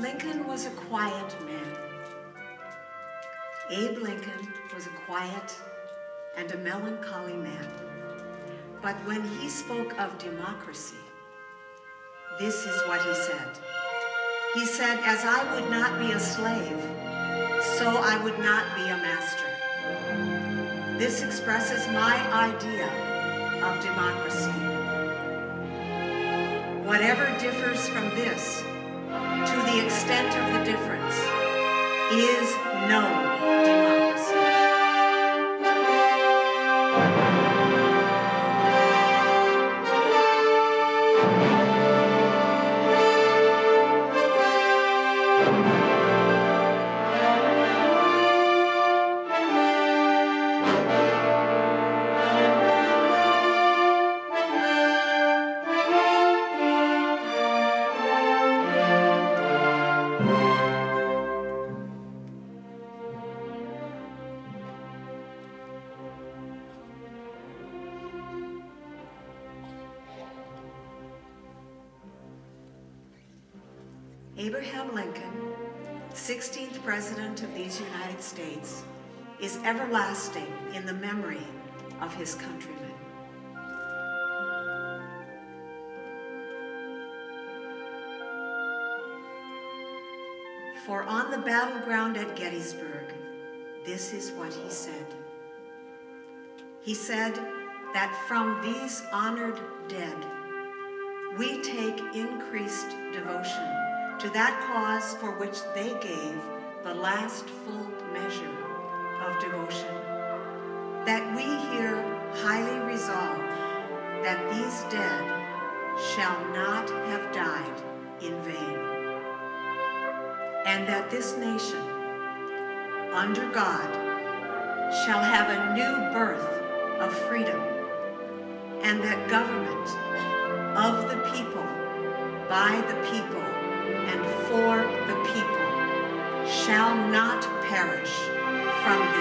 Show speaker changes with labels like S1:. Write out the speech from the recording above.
S1: Lincoln was a quiet man. Abe Lincoln was a quiet and a melancholy man. But when he spoke of democracy, this is what he said. He said, as I would not be a slave, so I would not be a master. This expresses my idea of democracy. Whatever differs from this, to the extent of the difference, is Abraham Lincoln, 16th President of these United States, is everlasting in the memory of his countrymen. For on the battleground at Gettysburg, this is what he said. He said that from these honored dead, we take increased devotion to that cause for which they gave the last full measure of devotion, that we here highly resolve that these dead shall not have died in vain, and that this nation, under God, shall have a new birth of freedom, and that government of the people, by the people, and for the people shall not perish from the earth.